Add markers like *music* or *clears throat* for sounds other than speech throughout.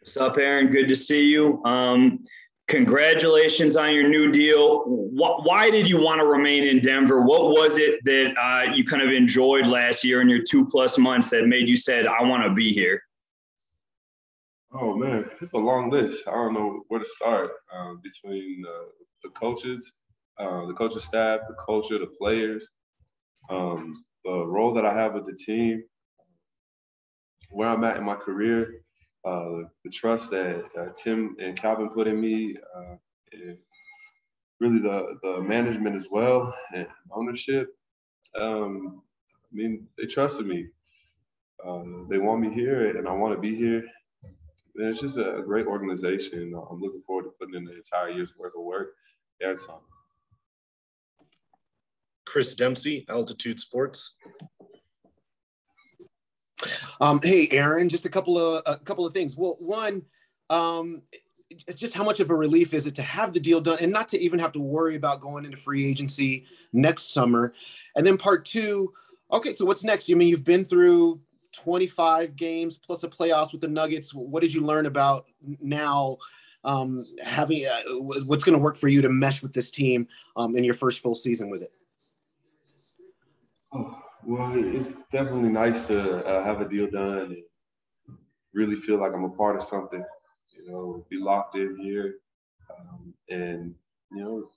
What's up, Aaron? Good to see you. Um, congratulations on your new deal. Why did you want to remain in Denver? What was it that uh, you kind of enjoyed last year in your two plus months that made you said, I want to be here? Oh man, it's a long list. I don't know where to start um, between uh, the coaches, uh, the coaching staff, the culture, the players, um, the role that I have with the team, where I'm at in my career, uh, the trust that uh, Tim and Calvin put in me, uh, and really the the management as well and ownership. Um, I mean, they trusted me. Uh, they want me here, and I want to be here. And it's just a, great organization. I'm looking forward to putting in the entire year's worth of work and some. Chris Dempsey, Altitude Sports. Um, hey, Aaron, just a couple of a couple of things. Well, one, um, just how much of a relief is it to have the deal done and not to even have to worry about going into free agency next summer? And then part two, okay, so what's next? I mean, you've been through 25 games plus a playoffs with the Nuggets. What did you learn about now? Um, having uh, what's going to work for you to mesh with this team um, in your first full season with it? Oh, well, it's definitely nice to uh, have a deal done and really feel like I'm a part of something. You know, be locked in here, um, and you know,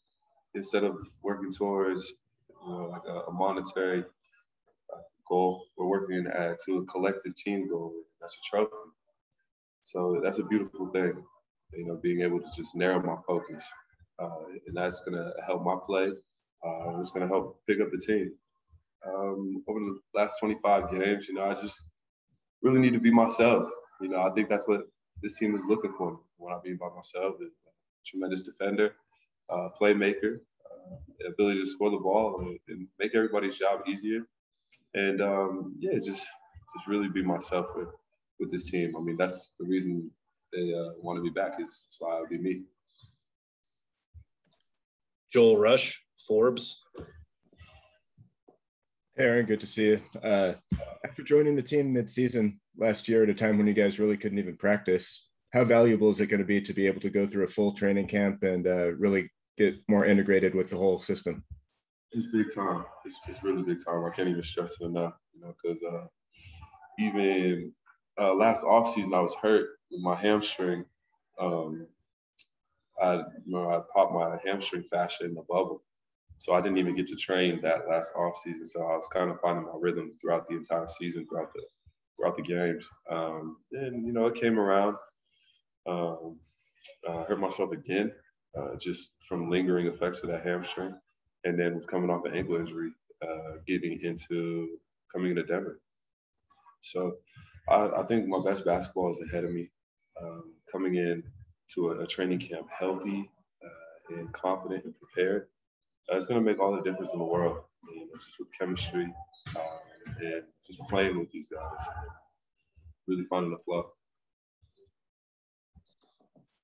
instead of working towards you know like a, a monetary uh, goal, we're working at, to a collective team goal. That's a trophy. So that's a beautiful thing. You know, being able to just narrow my focus, uh, and that's going to help my play. Uh, it's going to help pick up the team um, over the last 25 games. You know, I just really need to be myself. You know, I think that's what this team is looking for when I be by myself. Is tremendous defender, uh, playmaker, uh, ability to score the ball and, and, make everybody's job easier. And um, yeah, just just really be myself with with this team. I mean, that's the reason they uh, want to be back is so I'll be me. Joel Rush, Forbes. Aaron, good to see you. Uh, after joining the team mid-season last year at a time when you guys really couldn't even practice, how valuable is it going to be to be able to go through a full training camp and uh, really get more integrated with the whole system? It's big time. It's, it's really big time. I can't even stress it enough, you know, because uh, even uh, last offseason I was hurt with my hamstring. Um, I, you know, I popped my hamstring fascia in the bubble. So I didn't even get to train that last off season. So I was kind of finding my rhythm throughout the entire season, throughout the throughout the games. Um, and you know, it came around. Um, I hurt myself again, uh, just from lingering effects of that hamstring, and then was coming off an ankle injury, uh, getting into coming into Denver. So I, I, think my best basketball is ahead of me. Um, coming in to a, a, training camp healthy uh, and confident and prepared uh, it's going to make all the difference in the world. You know, just with chemistry um, and just playing with these guys, really finding the flow.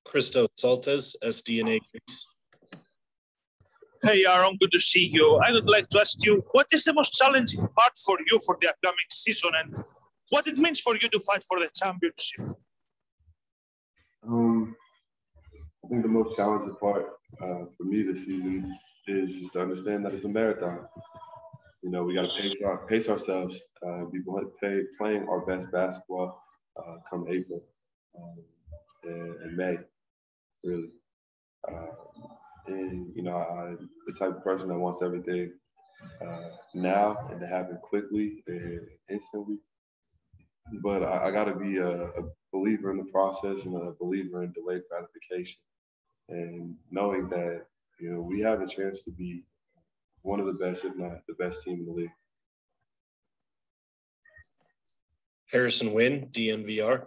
Christo Saltes, SDNA Greece. Hey, Aaron, good to see you. I would like to ask you, what is the most challenging part for you for the upcoming season and what it means for you to fight for the championship? Um, I think the most challenging part uh, for me this season is just to understand that it's a marathon. You know, we got to pace, our, pace ourselves, uh, be play, playing our best basketball uh, come April um, and, and, May, really. Uh, and, you know, I'm the type of person that wants everything uh, now and to happen quickly and instantly. But I, I got to be a, a believer in the process and a believer in delayed gratification and knowing that you know, we have a chance to be one of the best, if not the best team in the league. Harrison Wind, DNVR.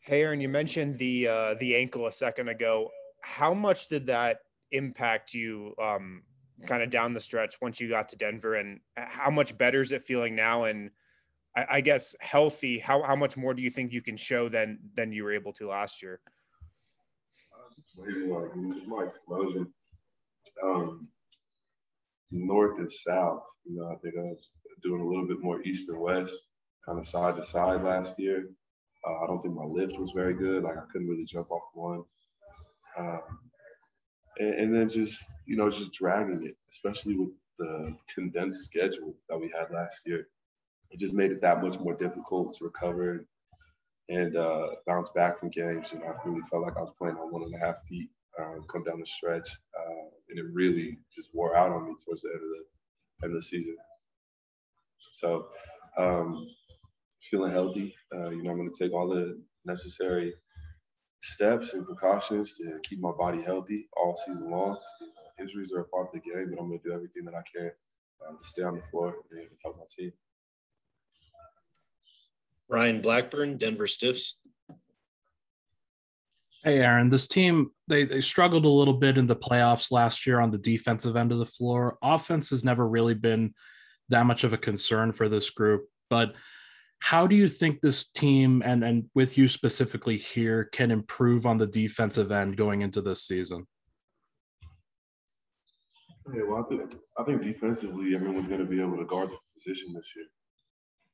Hey, Aaron, you mentioned the uh, the ankle a second ago. How much did that impact you, um, kind of down the stretch once you got to Denver, and how much better is it feeling now? And I, I guess healthy. How how much more do you think you can show than than you were able to last year? Maybe like my explosion. Um, north and south. You know, I think I was doing a little bit more east and west, kind of side to side last year. Uh, I don't think my lift was very good. Like I couldn't really jump off one. Um, and, and, then just you know just dragging it, especially with the condensed schedule that we had last year. It just made it that much more difficult to recover and uh, bounce back from games. And I really felt like I was playing on one and a half feet um, come down the stretch, uh, and it really just wore out on me towards the end of the end of the season. So, um, feeling healthy. Uh, you know, I'm going to take all the necessary steps and precautions to keep my body healthy all season long. Injuries are a part of the game, but I'm going to do everything that I can uh, to stay on the floor and help my team. Ryan Blackburn, Denver Stiffs. Hey, Aaron, this team, they, they struggled a little bit in the playoffs last year on the defensive end of the floor. Offense has never really been that much of a concern for this group. But how do you think this team, and, and with you specifically here, can improve on the defensive end going into this season? Yeah, well, I think, I think defensively, everyone's going to be able to guard the position this year.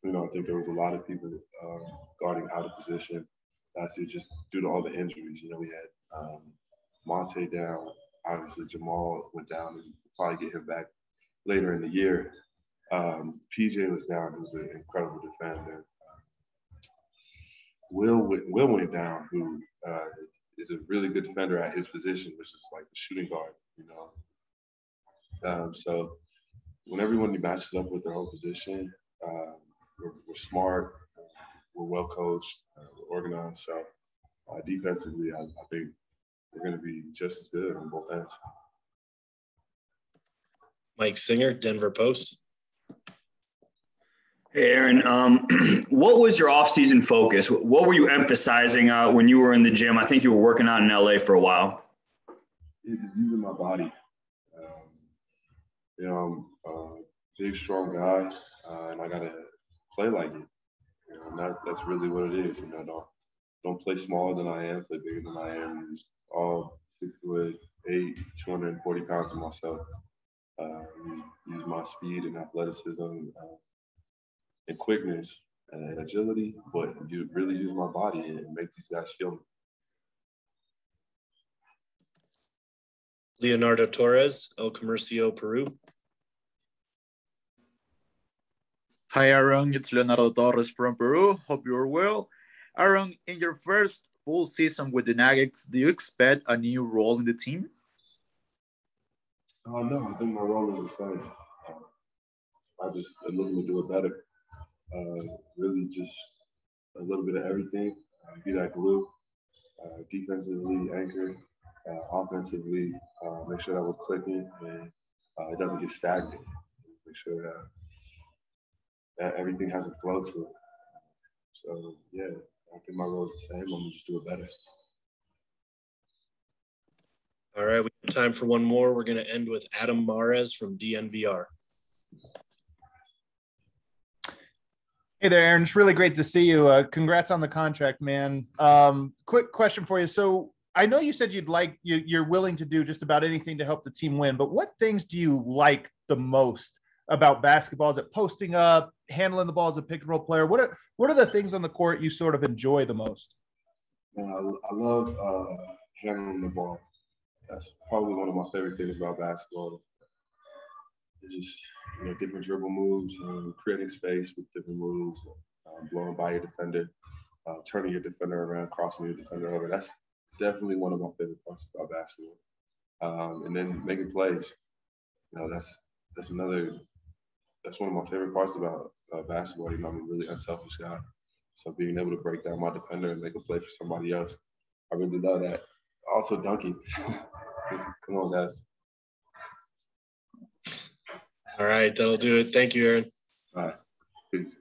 You know, I think there was a lot of people um, guarding out of position last year just due to all the injuries. You know, we had um, Monte down. Obviously, Jamal went down and probably get him back later in the year. Um, PJ was down, who's an incredible defender. Will Will went down, who uh, is a really good defender at his position, which is like the shooting guard. You know, um, so when everyone matches up with their own position, um, we're, we're smart we're well coached, uh, we're organized. So uh, defensively, I, I think we're going to be just as good on both ends. Mike Singer, Denver Post. Hey, Aaron, um, *clears throat* what was your off-season focus? What were you emphasizing uh, when you were in the gym? I think you were working out in LA for a while. It's just using my body. Um, you know, I'm a big, strong guy, uh, and I got to play like it. You know, and that, that's really what it is. You know, don't don't play smaller than I am, play bigger than I am. All six foot eight, 240 pounds of myself. Uh, use, use, my speed and athleticism uh, and quickness and agility, but you really use my body and make these guys feel me. Leonardo Torres, El Comercio, Peru. Hi, Aaron. It's Leonardo Torres from Peru. Hope you're well. Aaron, in your first full season with the Nuggets, do you expect a new role in the team? Uh, no, I think my role is the same. Uh, I just am looking to do it better. Uh, really, just a little bit of everything. Uh, be that glue, uh, defensively, anchor, uh, offensively. Uh, make sure that we're clicking and it doesn't get stagnant. Make sure that that everything has a flow to it. So yeah, I think my role is the same. I'm gonna just do it better. All right, we have time for one more. We're gonna end with Adam Mares from DNVR. Hey there, Aaron. It's really great to see you. Uh, congrats on the contract, man. Um, quick question for you. So I know you said you'd like you, you're willing to do just about anything to help the team win, but what things do you like the most about basketball? Is it posting up, handling the ball as a pick and roll player? What are what are the things on the court you sort of enjoy the most? I, love uh, handling the ball. That's probably one of my favorite things about basketball. It's just you know different dribble moves, creating space with different moves, um, blowing by your defender, uh, turning your defender around, crossing your defender over. That's definitely one of my favorite parts about basketball. Um, and then making plays. You know, that's that's another that's one of my favorite parts about uh, basketball. You know, I'm a really unselfish guy. So being able to break down my defender and make a play for somebody else, I really love that. Also dunking. *laughs* Come on, guys. All right, that'll do it. Thank you, Aaron. All right. Peace.